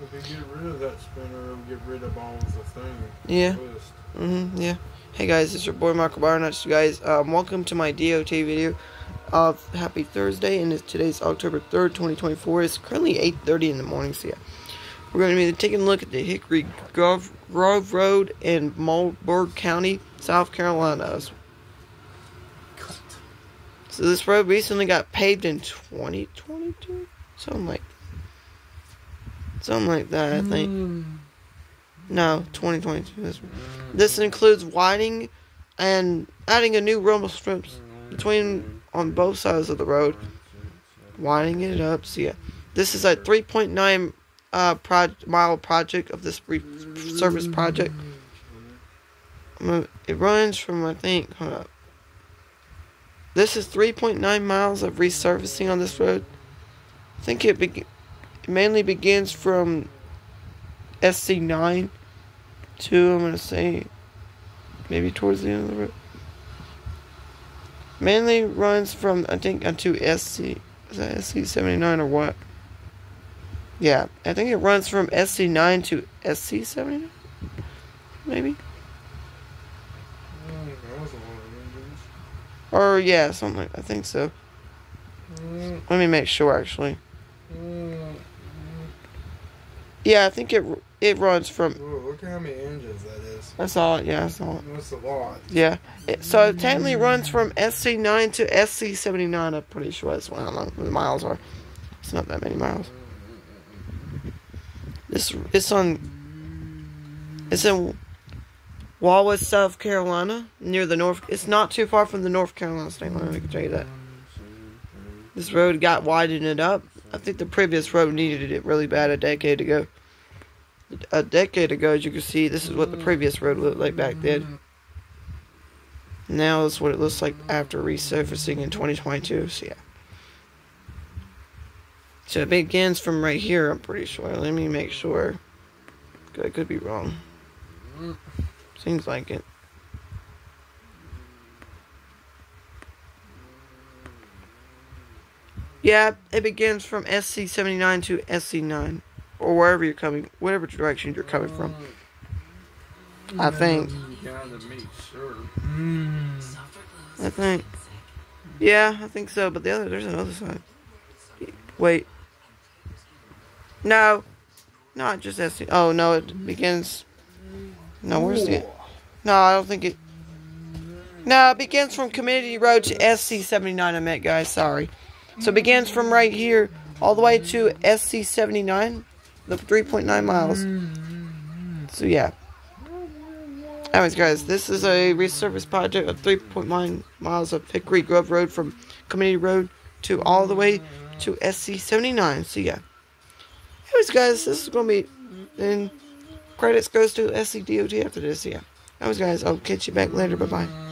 If we get rid of that spinner, it'll get rid of all of the thing. Yeah. Mm-hmm, yeah. Hey guys, it's your boy Barnett. You guys, um, welcome to my DOT video of Happy Thursday, and it's, today's October 3rd, 2024. It's currently 8.30 in the morning, so yeah. We're going to be taking a look at the Hickory Grove, Grove Road in Marlboro County, South Carolina. So this road recently got paved in 2022? Something like Something like that, I think. No, 2022. This, includes widening and adding a new rumble strips between on both sides of the road, widening it up. So yeah, this is a 3.9 uh, pro- mile project of this re- service project. Gonna, it runs from I think. Hold up. This is 3.9 miles of resurfacing on this road. I think it, be- mainly begins from SC9 to, I'm going to say, maybe towards the end of the road. Mainly runs from, I think, onto SC, is that SC79 or what? Yeah, I think it runs from SC9 to SC79, maybe? Mm, that was a lot of engines. Or, yeah, something like I think so. Mm, Let me make sure, actually. mm, Yeah, I think it it runs from, Whoa, look at how many engines that is. Saw it, yeah, saw it. That's a lot. Yeah. It, so it technically runs from SC9 to SC79. I'm pretty sure that's what I don't know the miles are. It's not that many miles. This it's on. It's in Wallace, South Carolina, near the North. It's not too far from the North Carolina state line. I can tell you that. This road got widened it up. I think the previous road needed it really bad a decade ago. A decade ago, as you can see, this is what the mm. previous road looked like back then. Mm-hmm. Now that's what it looks like after resurfacing in 2022. So yeah. So it begins from right here. I'm pretty sure. Let me make sure. I could be wrong. Mm. Seems like it. Yeah, it begins from SC79 to SC9, or wherever you're coming, whatever direction you're coming from. Mm. I think. You gotta make sure. Mm. I think. Yeah, I think so. But the other, there's another side. Wait. No. Not just SC. Oh no, it begins. No, where's the? No, I don't think it. No, it begins from Community Road to SC79. I meant, guys. Sorry. So it begins from right here all the way to SC79, the 3.9 miles. So yeah. Anyways, guys, this is a resurface project of 3.9 miles of Hickory Grove Road from Community Road to all the way to SC79. So yeah. Anyways, guys, this is gonna be and credits goes to SCDOT after this. Yeah. Anyways, guys, I'll catch you back later. Bye bye.